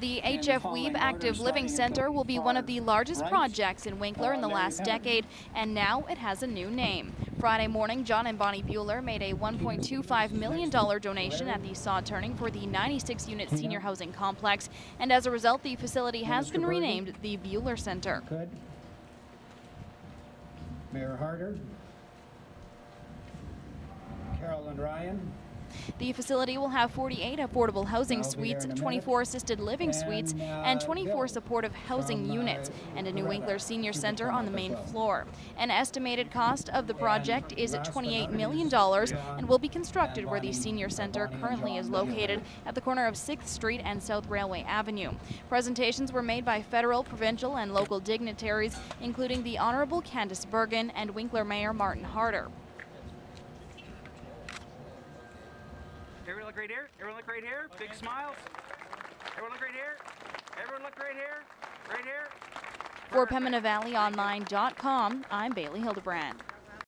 The HF Wiebe Active Living Center will be one of the largest projects in Winkler in the last decade, and now it has a new name. Friday morning, John and Bonnie Buhler made a $1.25 million donation at the sod turning for the 96-unit senior housing complex, and as a result, the facility has been renamed the Buhler Center. Mayor Harder. Carolyn Ryan. The facility will have 48 affordable housing suites, there in a 24 assisted living suites, uh, and 24 supportive housing uh, units, and a new Winkler Senior Center on the main floor. An estimated cost of the project is last but $28 not million least, dollars John and will be constructed where the senior center currently is located at the corner of 6th Street and South Railway Avenue. Presentations were made by federal, provincial, and local dignitaries, including the Honorable Candice Bergen and Winkler Mayor Martin Harder. Look right here. Everyone look right here. Big smiles. Everyone look right here. Everyone look right here. Right here. For PembinaValleyOnline.com, I'm Bailey Hildebrand.